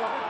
tiro per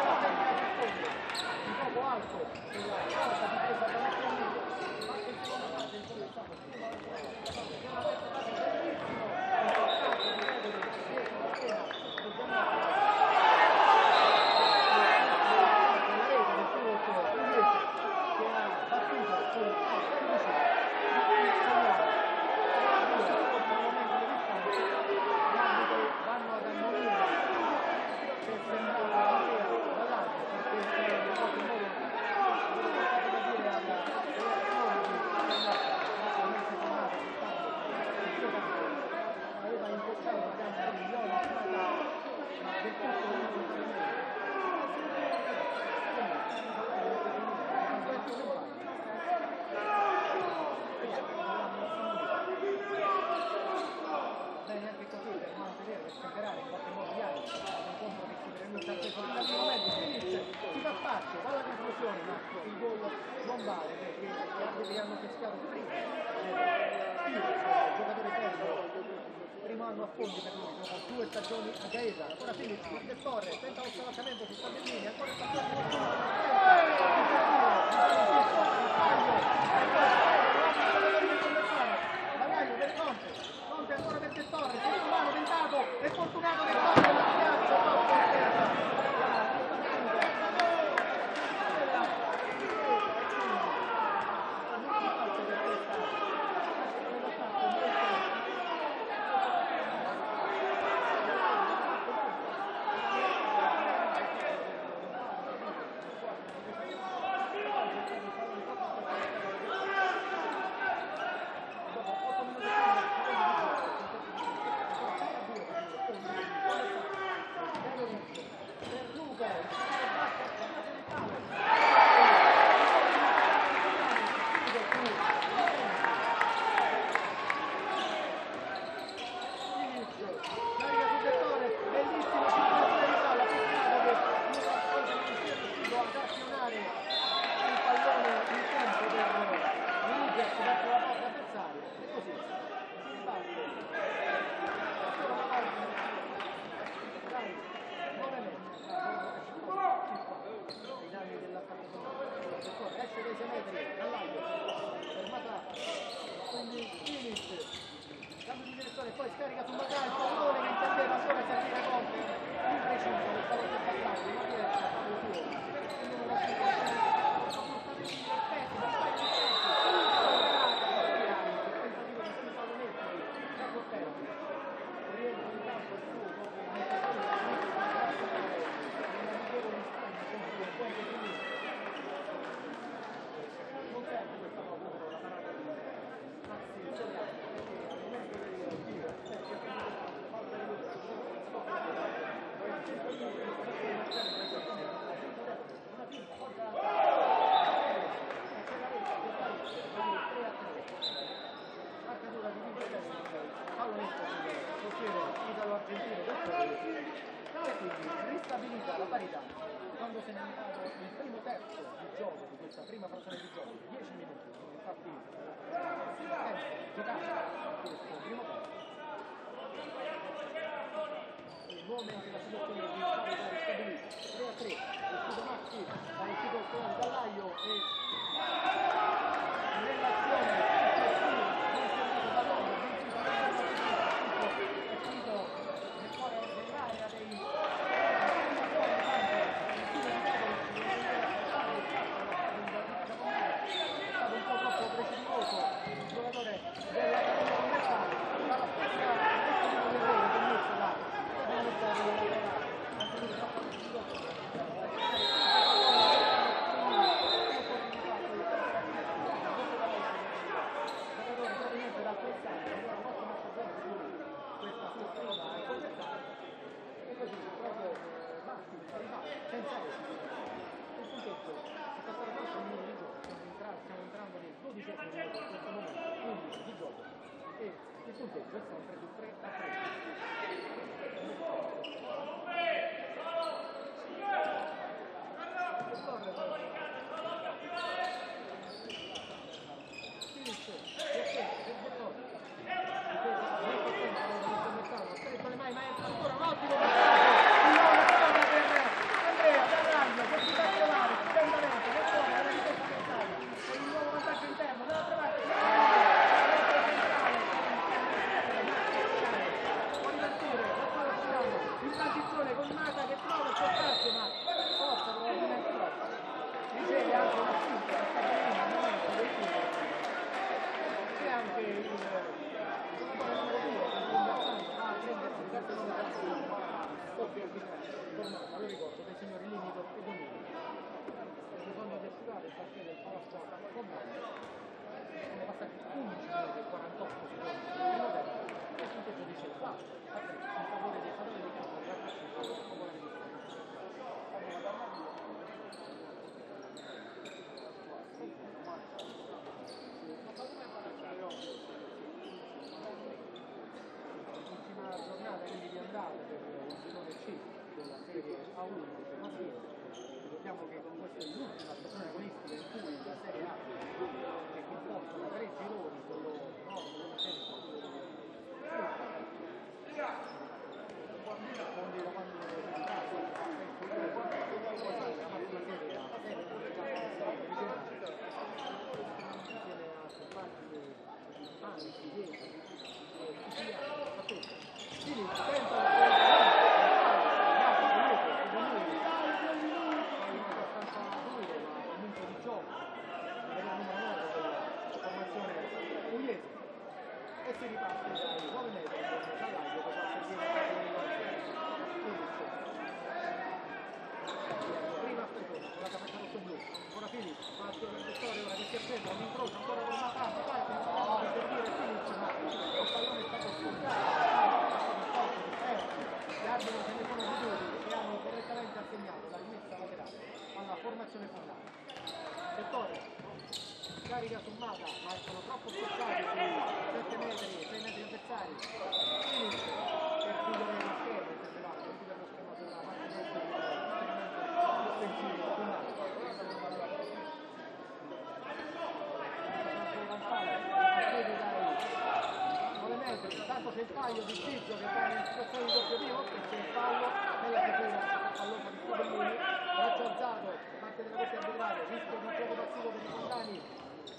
fallo di Sizio che va in situazione di doppio pivot e c'è il fallo nella catena all'ombra di Scopellini braccio alzato da parte della corte arbitrale rischio di un gioco passivo per i Fontani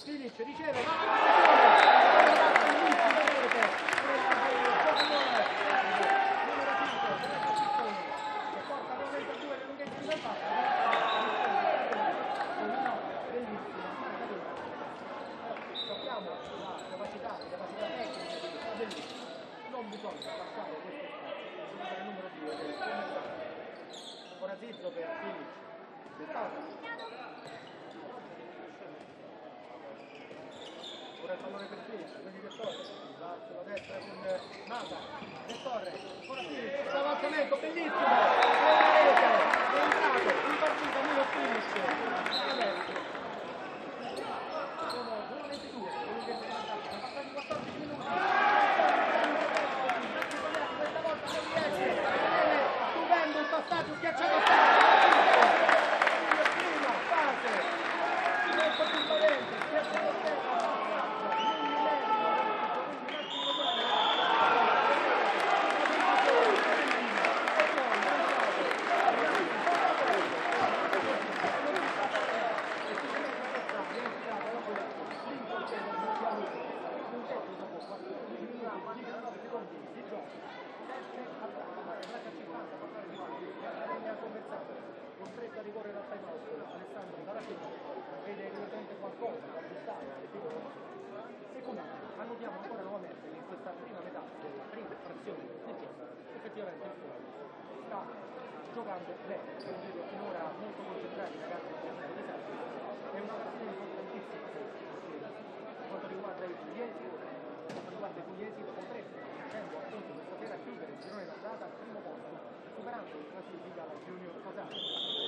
Filic riceve va sta giocando bene, è un giro finora molto concentrato ragazzi che sono di casa, è una partita importantissima per quanto riguarda i pugliesi, per quanto riguarda i pugliesi potrebbe, vincendo appunto per poter chiudere il girone d'andata al primo posto, superando in classifica la Junior Cosano.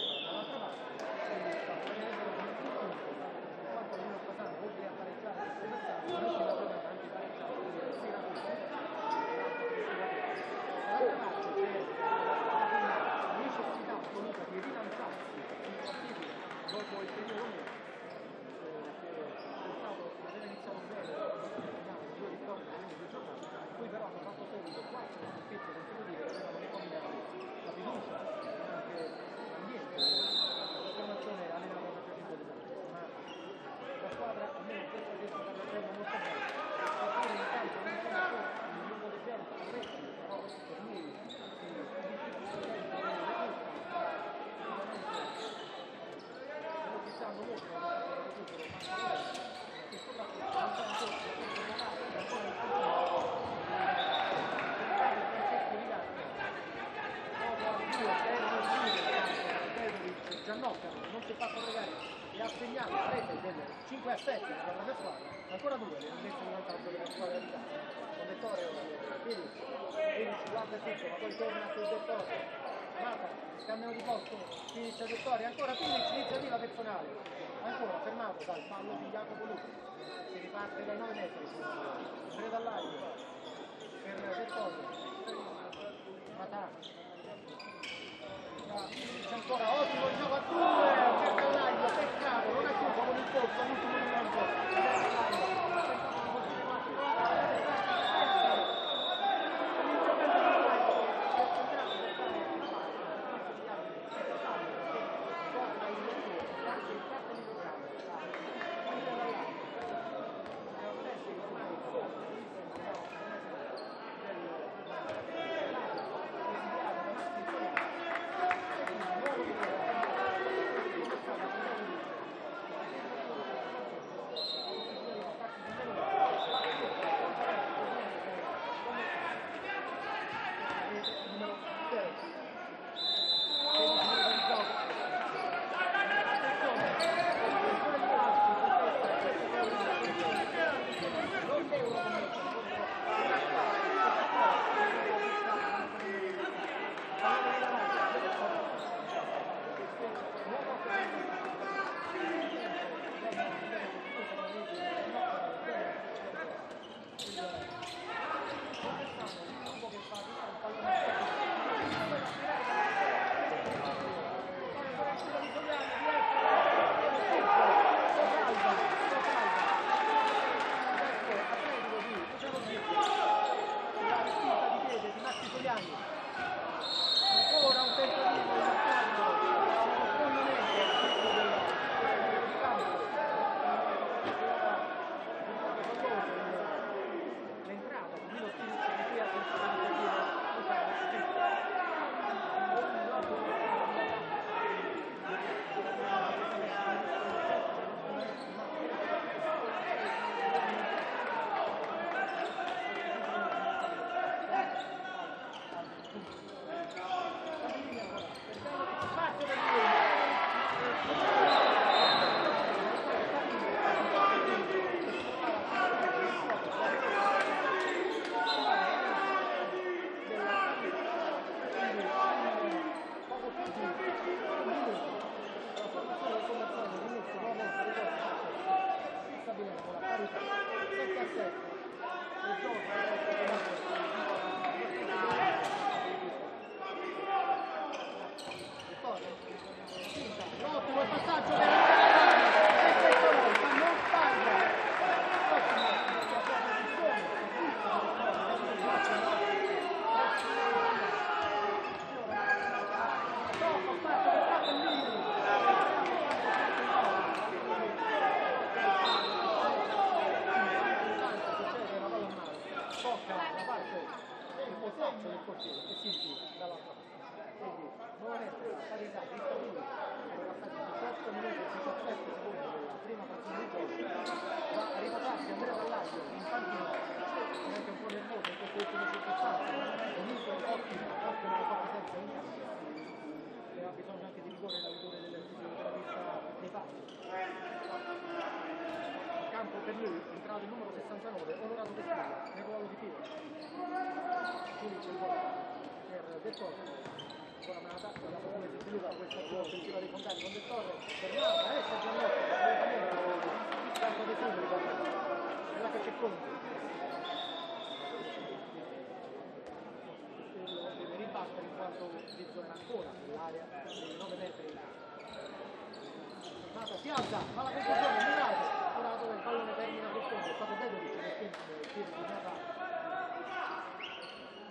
alza, ma la costruzione è mirata, ora dove il pallone termina questo, è stato bello che il tempo, tiro di Natale.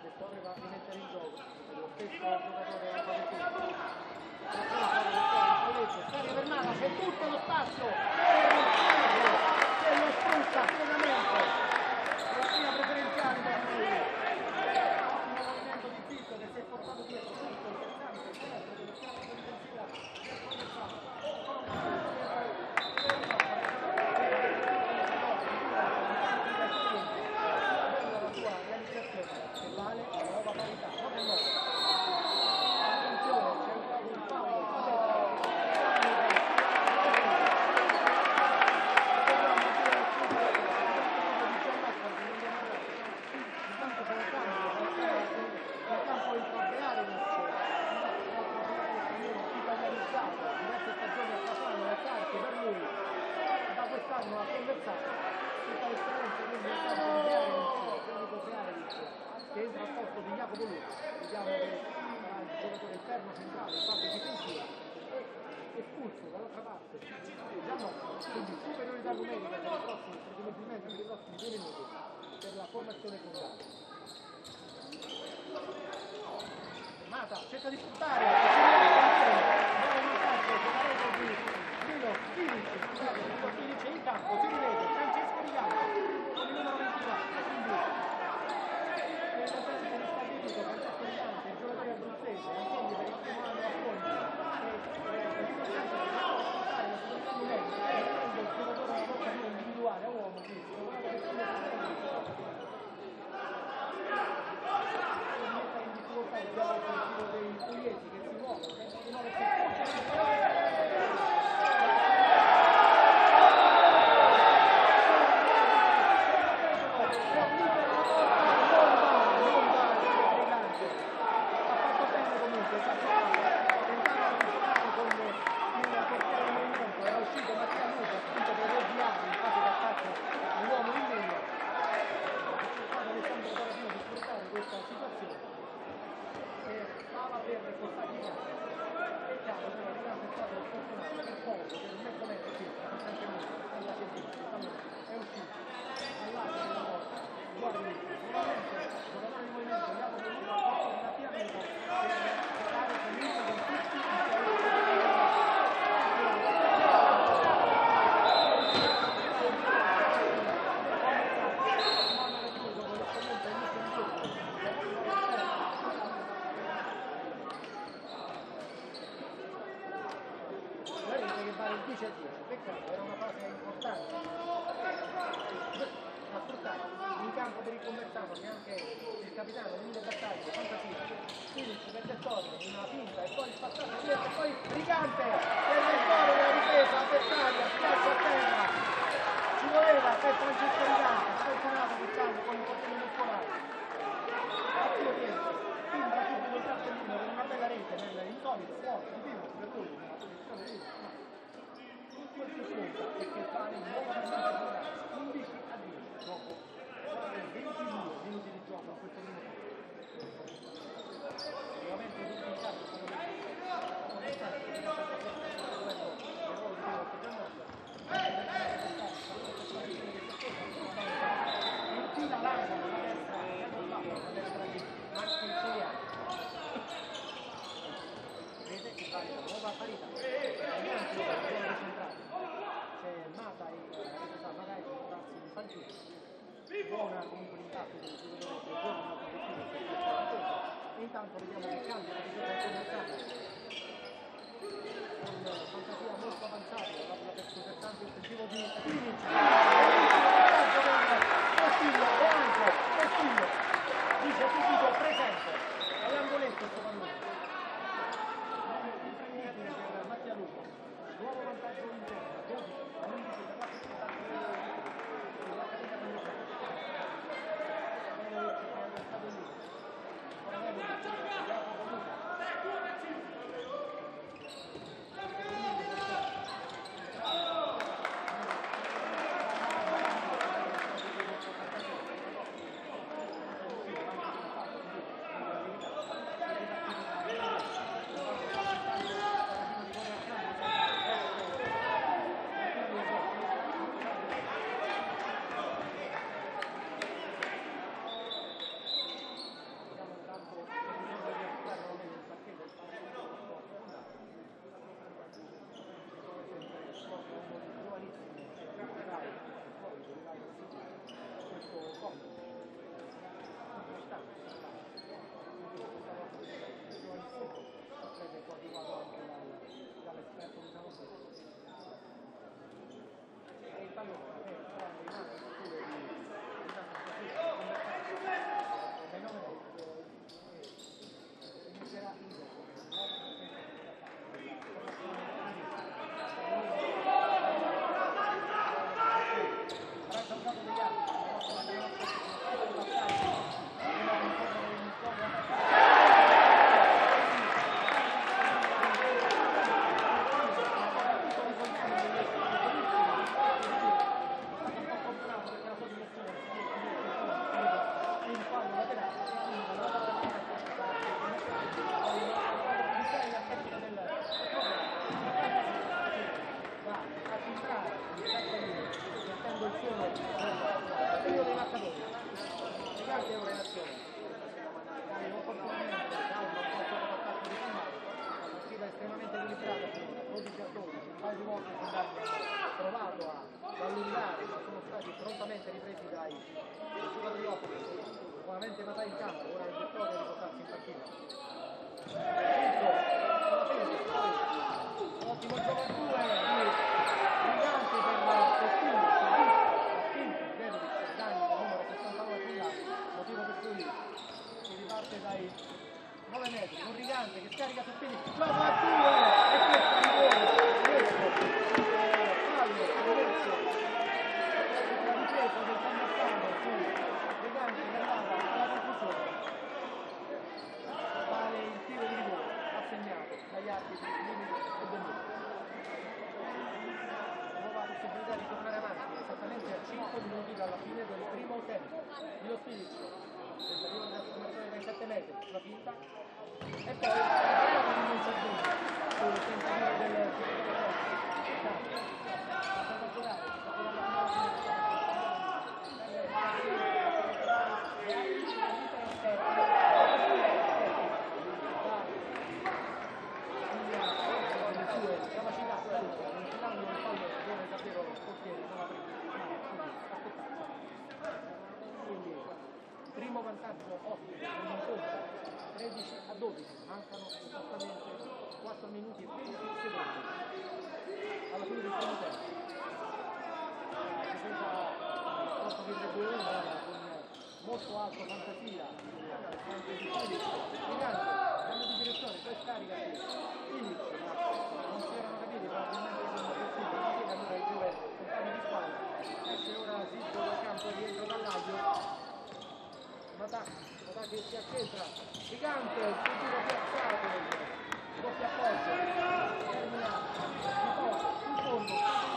Che poi va a rimettere in gioco, lo stesso giocatore è della Pavettura. Serve per Nava, c'è tutto lo spazio, Quindi superiore da domenica per i prossimi, probabilmente per i prossimi due minuti per la formazione con Mata, cerca di sfruttare! troppo, tanta fila. Cambio di direzione, poi scarica. Quindi, non si erano capiti probabilmente sono possibili, si che allora i due sono capi di squadra. Esce ora Silvio dal campo e rientra dall'aglio. Matà, Matà che si accentra. Gigante, il futuro piazzato. Doppia forza. Termina. Un po' in fondo.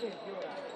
Thank you.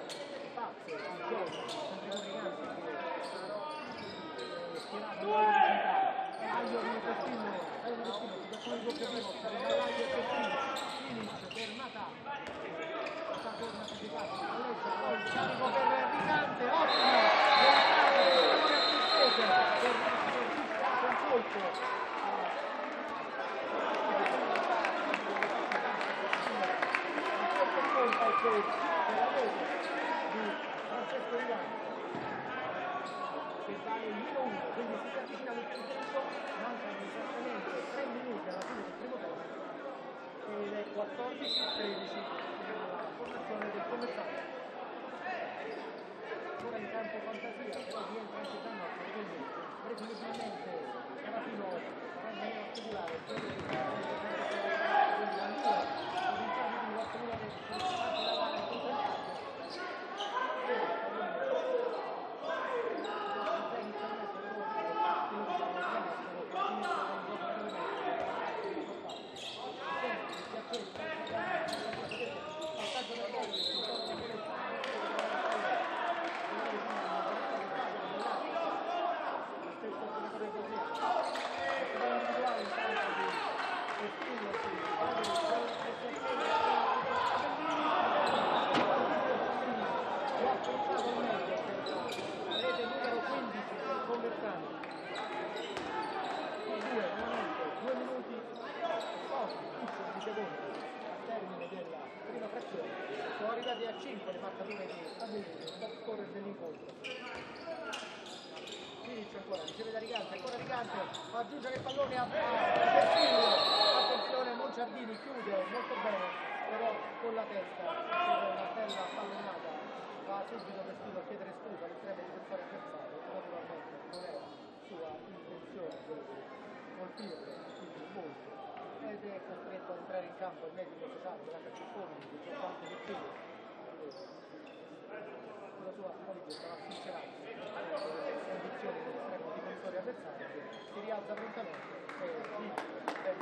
con la testa, con la bella pallonata, va subito vestito a chiedere scusa all'estremo difensore avversario, naturalmente non è sua intenzione colpire quindi molto, ed è costretto ad entrare in campo il medico sociale della Cacciacconi, di 50 piccoli, con la sua politica va sincerando le condizioni dell'estremo difensore avversario, si rialza prontamente e vince, il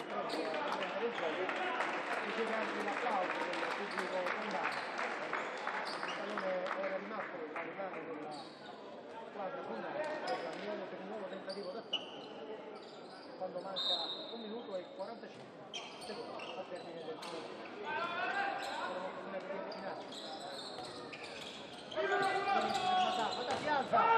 del gioco, riceve anche l'applauso pubblico combattere. Il pallone era rimasto Napoli, arrivare della squadra Brunare per un nuovo tentativo d'attacco quando manca un minuto e 45 secondi al termine del primo tempo. Matata si alza!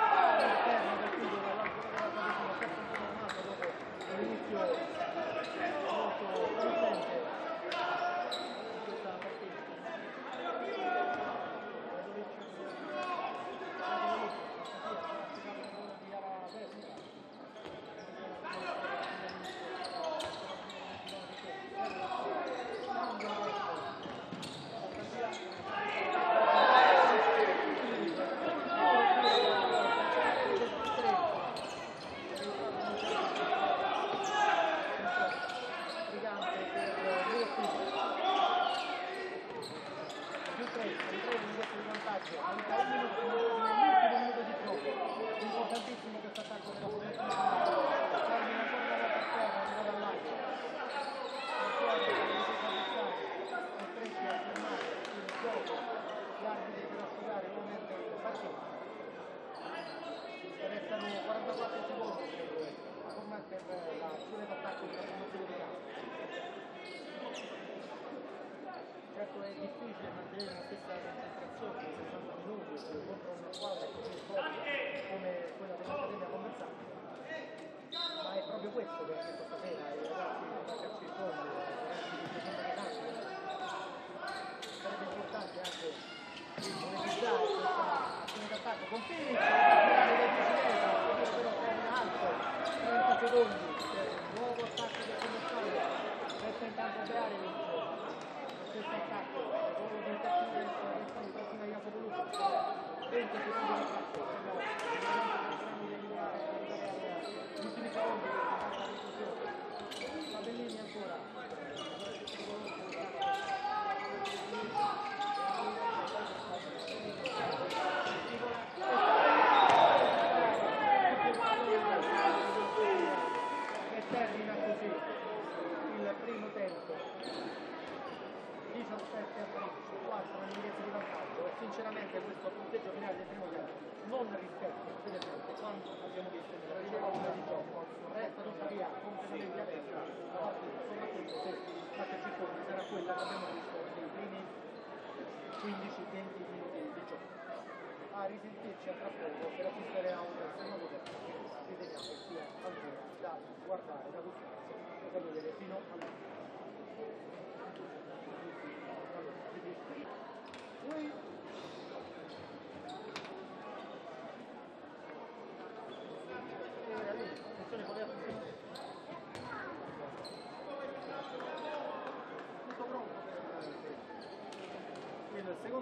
Il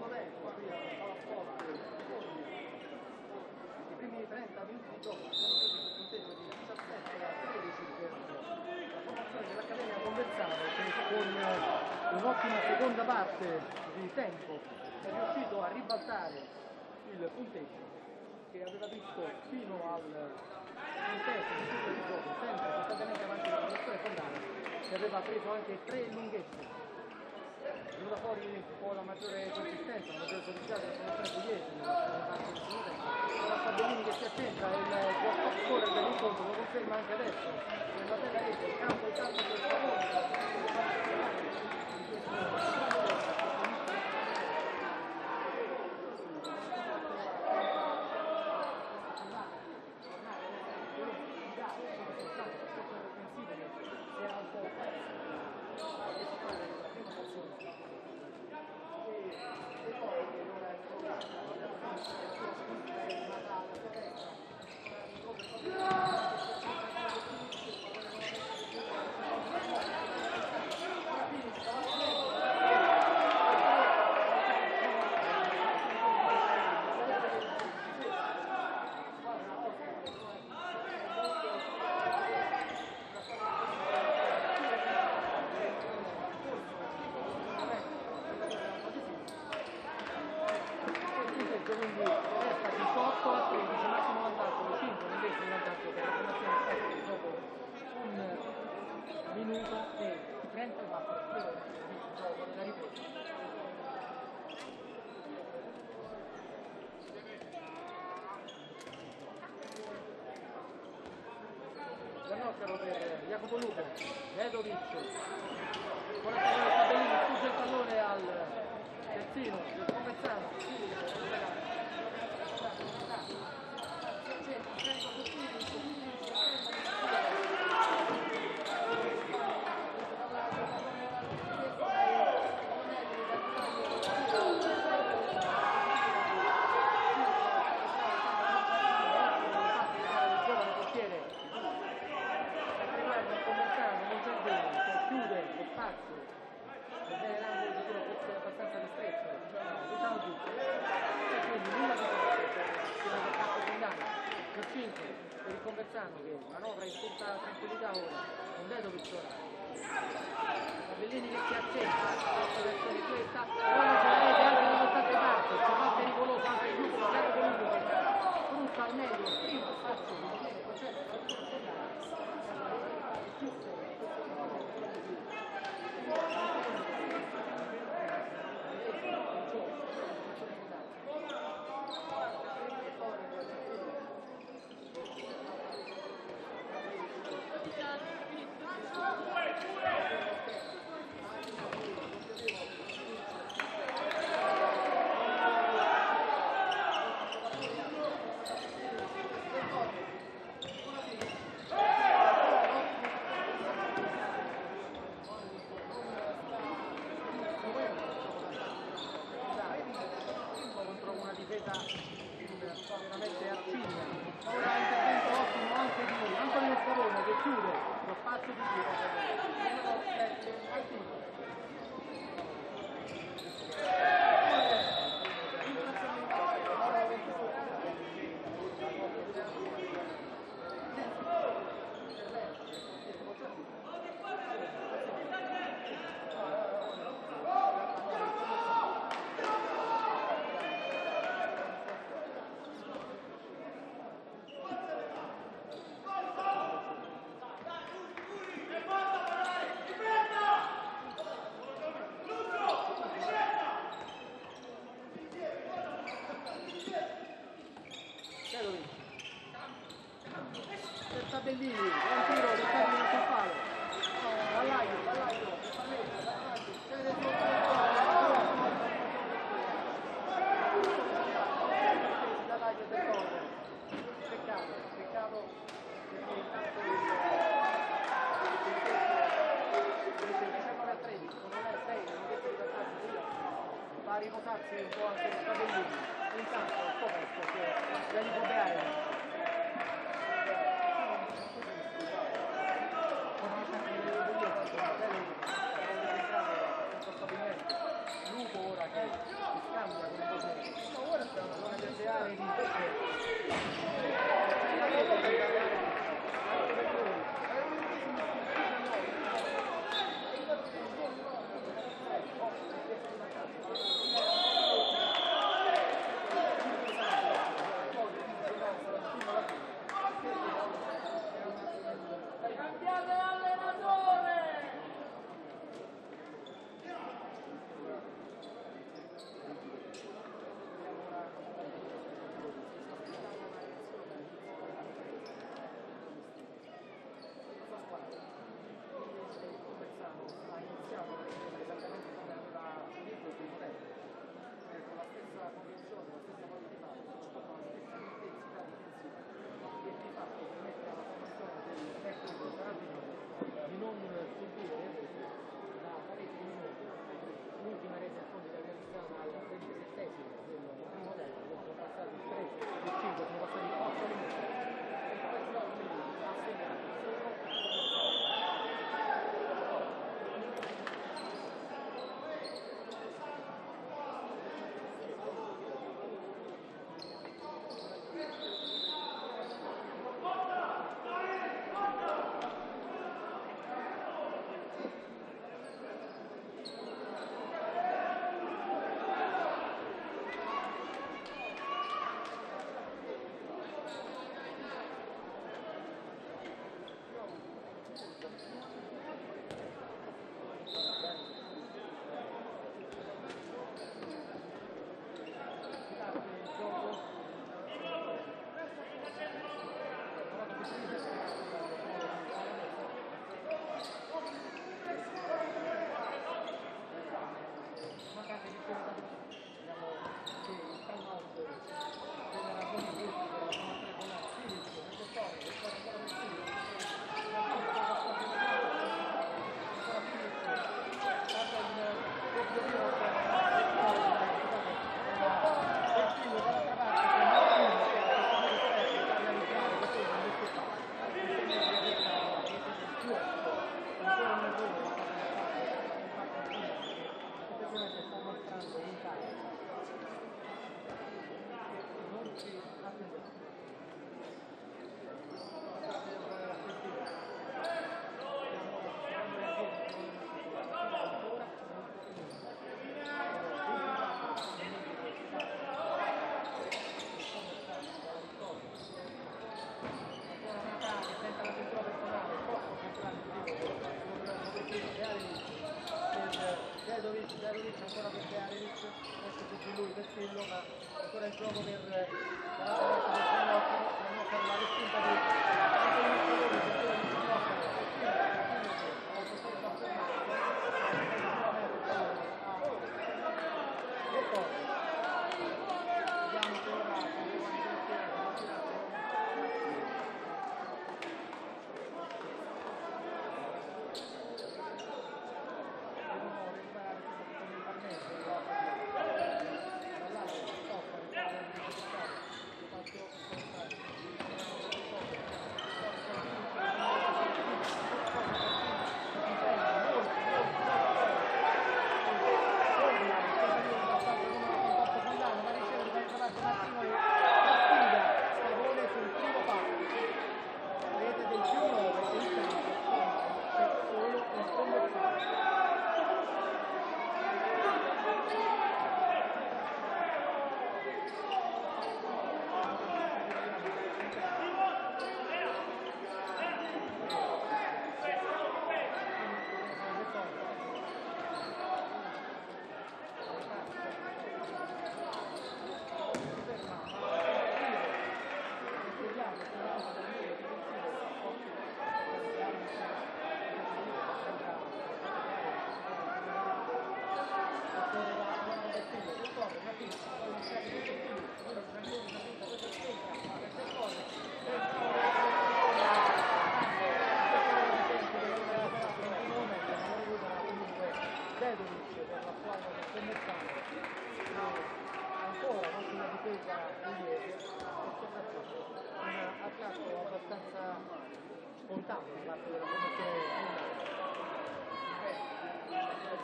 primo di 30 a 28, hanno preso il punteggio di 17 a 13 per la formazione dell'Accademia Commerzale con un'ottima seconda parte di tempo è riuscito a ribaltare il punteggio che aveva visto fino al contesto di tutto il gioco sempre costantemente avanti la formazione fondale che aveva preso anche tre lunghezze da fuori un po' la maggiore consistenza, la maggiore solidità della formazione pugliese nella parte di sinistra. La Sabellini che si attenta, il buon scorrere dell'incontro lo conferma anche adesso. La bella rete, il campo intanto per Jacopo Lupo, Vedovic, presa sicuramente a Cigna. Ora intervento ottimo anche di Antonio Scarone che chiude lo spazio di giro numero 7 al 5. per quello, ma ancora il gioco per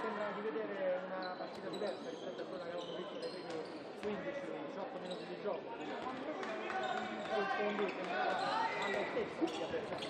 Sembra di vedere una partita diversa rispetto a quella che avevamo visto nei primi 15-18 minuti di gioco. Colpo lì sembrava all'altezza di avversari.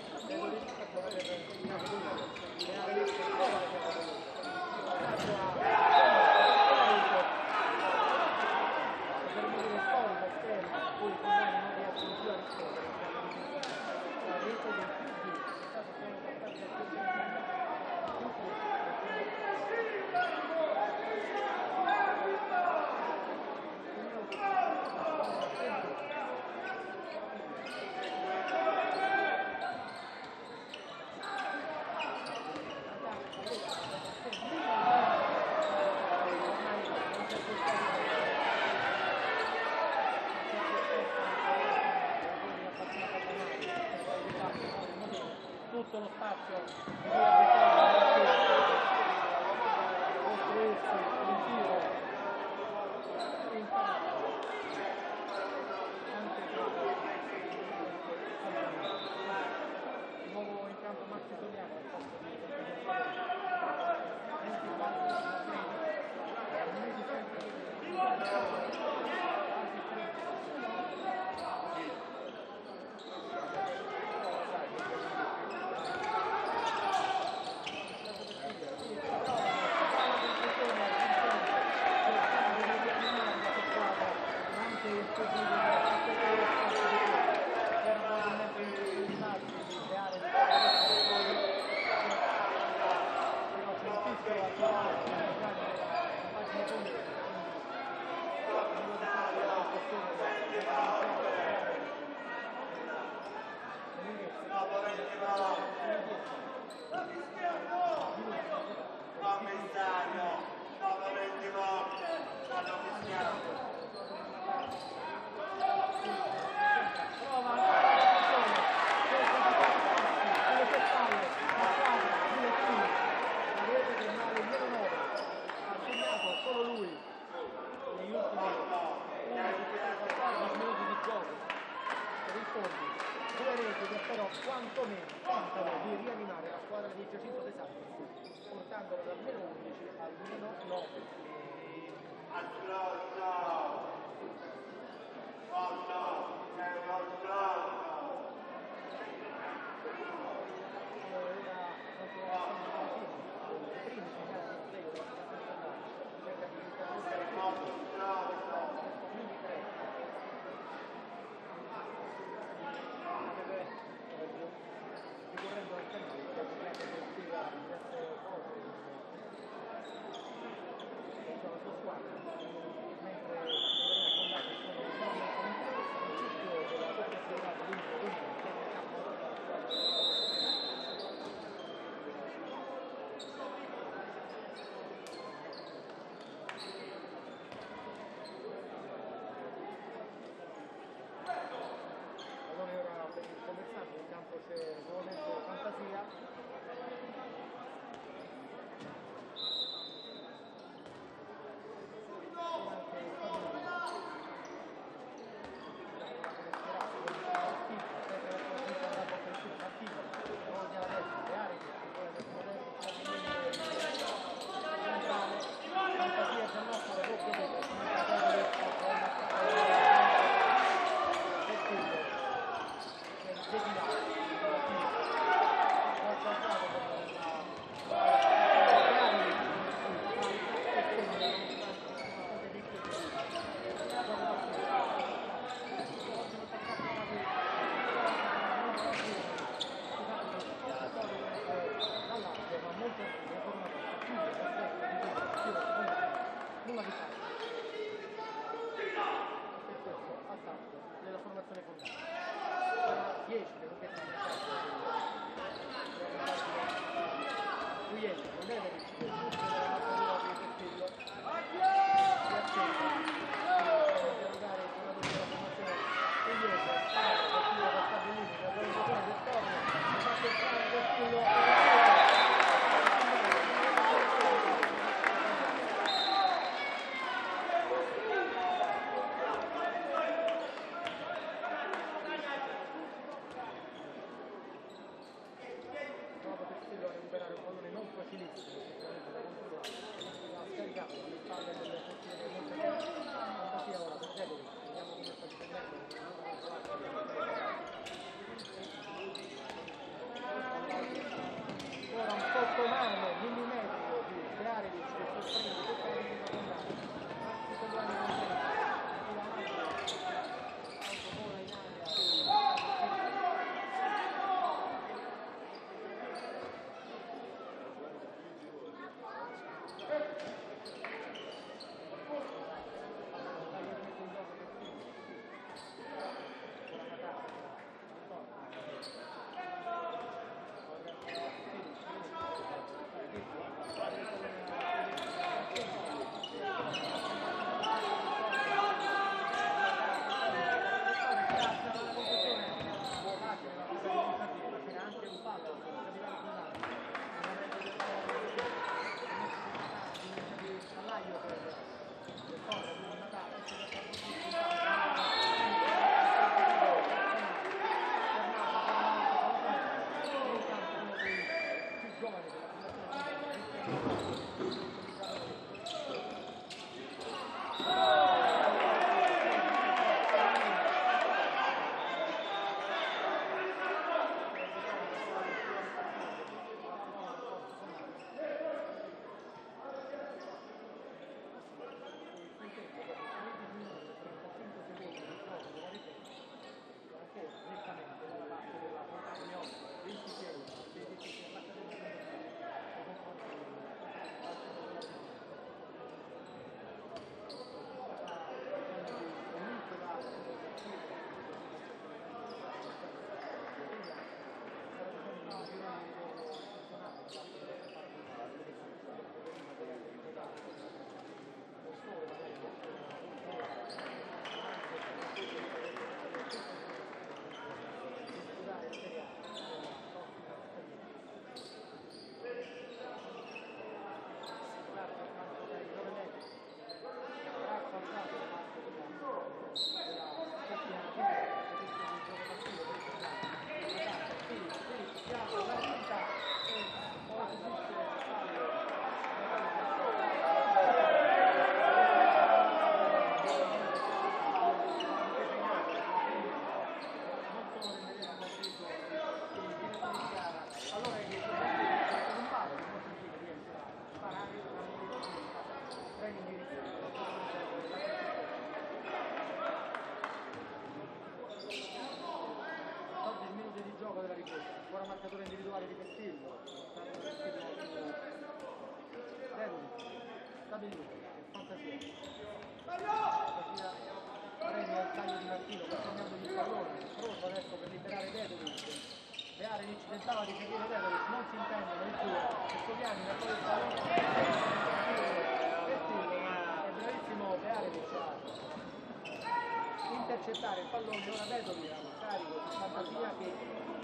intercettare il pallone ora che ha un carico di fantasia che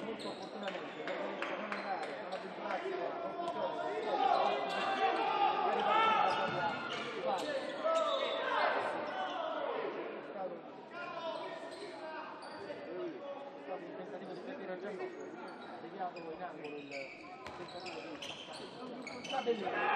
molto opportunamente per riesce a non andare a non avventurarsi alla conclusione del stato un tentativo di Peppino Giannotto ha deviato in angolo il tentativo di Pascale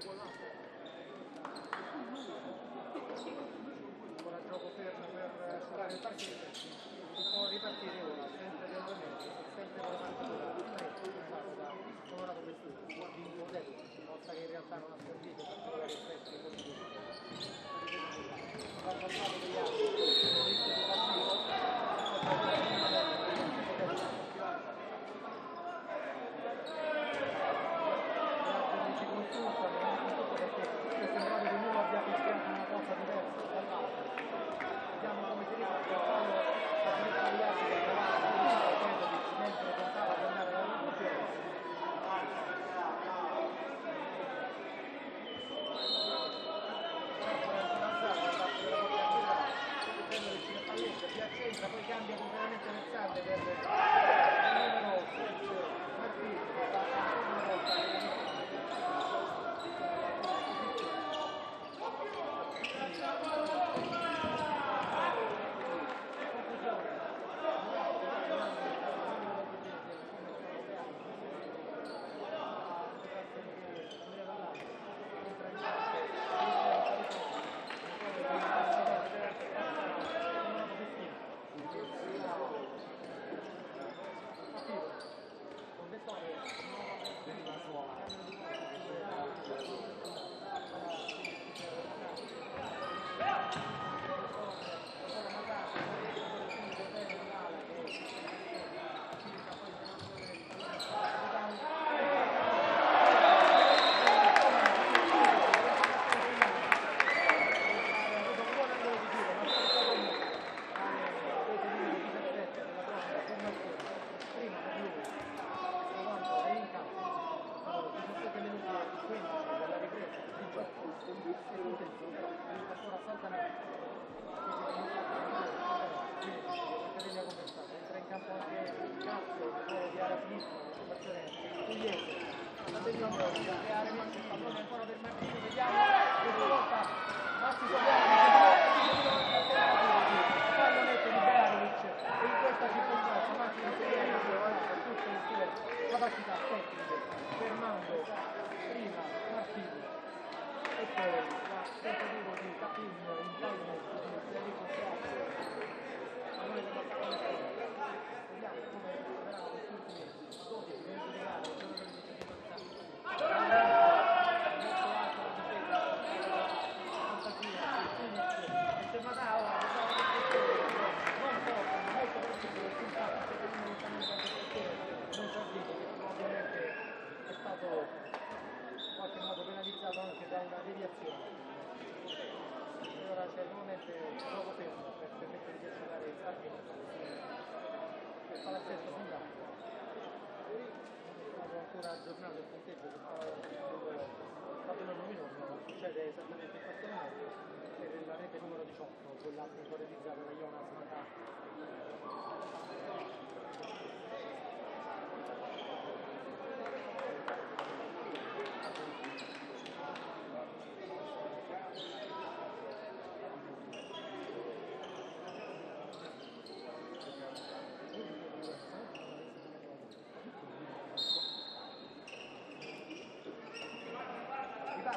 Ora gioco fermo per sudare il partito. Si può ripartire ora, sempre del momento, sempre con la partita. Prima ora come tu, vinto detto, cosa che in realtà non ha servito per trovare il prezzo di continuità. L'ha passato degli altri,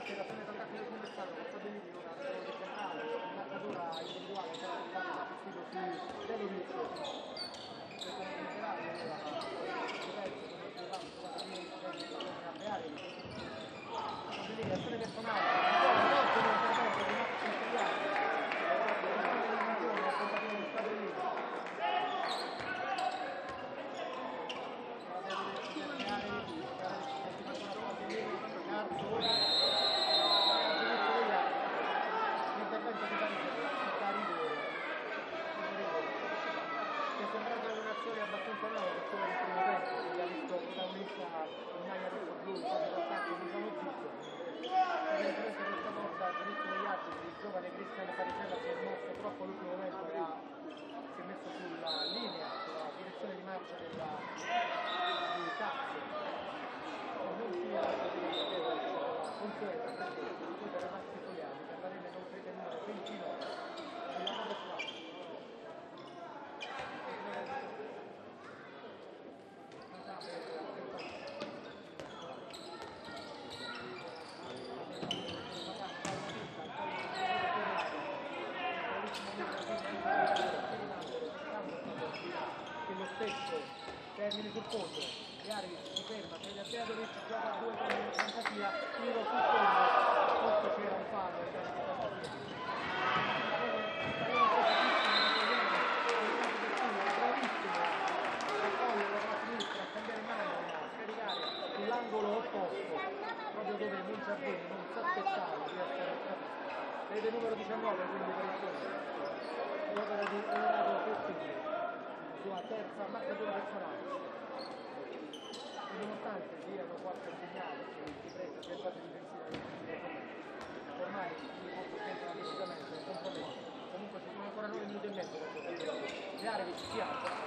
que il fondo, Iarevic si ferma, Tagliatella dove si gioca a due con il fantasia, tiro sul fondo. evitare che ci sia.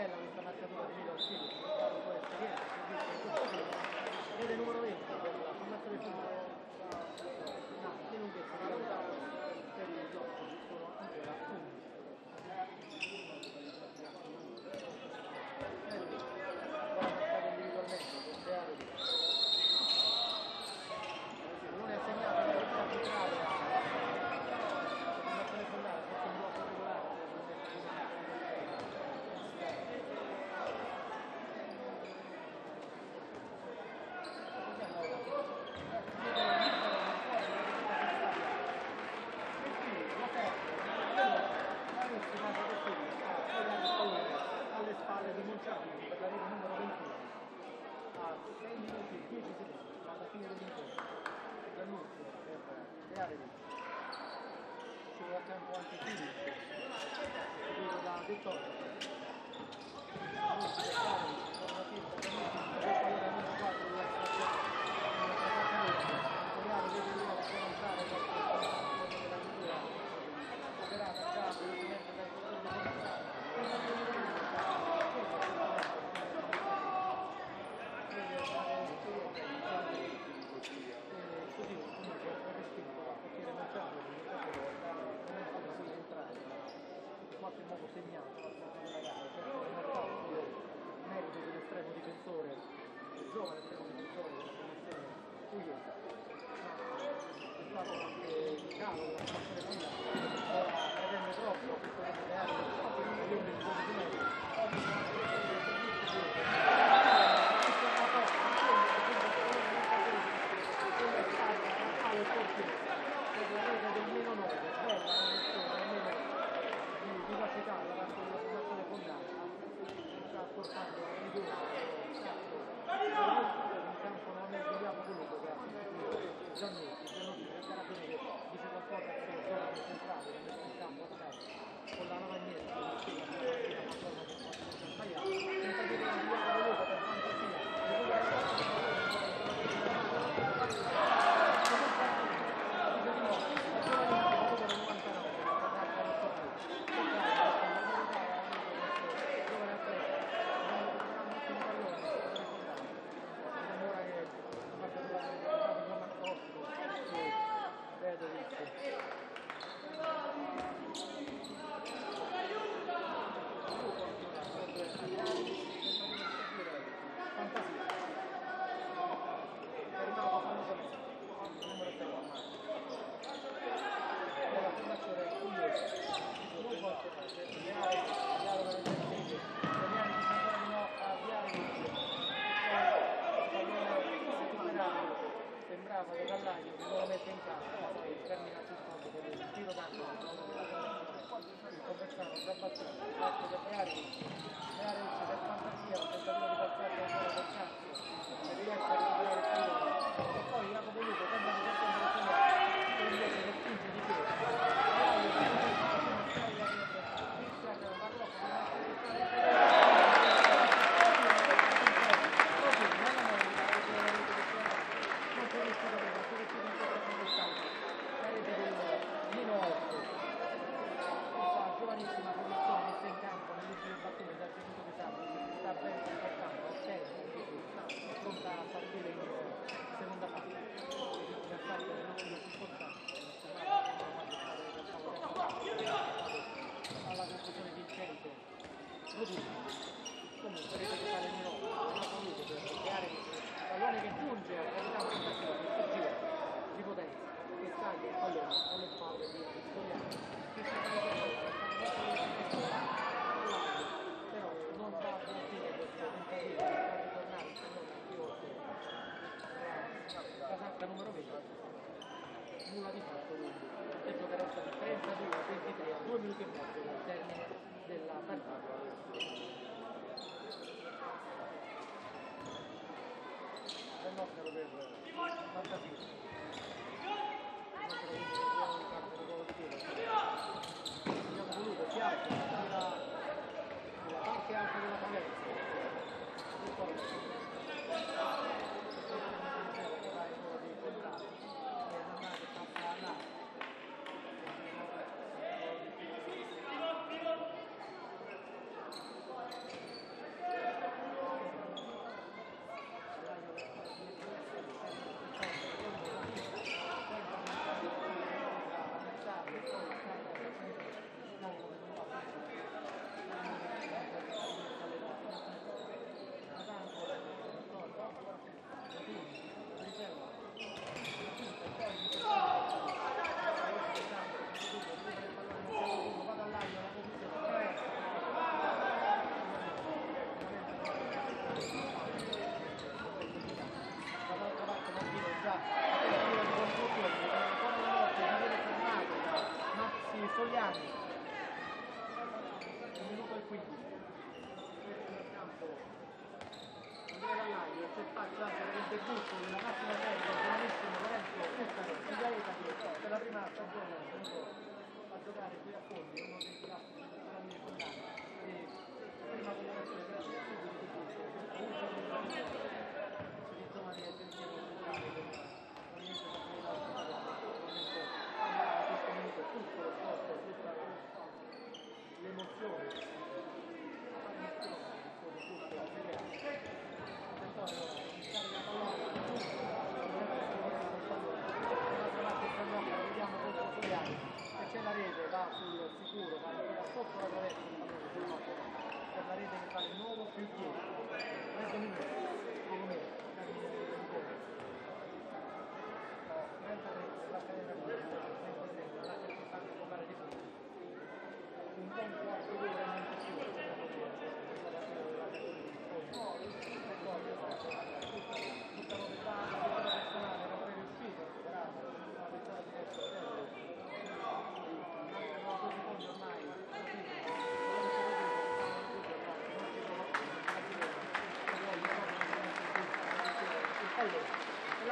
verlo. そう。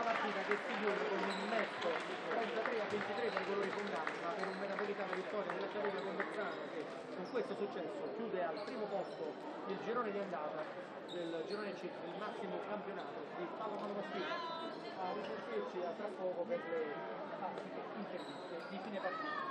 partita che si chiude con un netto 33 a 23 per colori fondati, ma per un metropolitano vittoria della Ciarina Conversano che con questo successo chiude al primo posto il girone di andata del girone C, del massimo campionato di Paolo Manomaschino. A risentirci a tra poco per le classiche interviste di fine partita.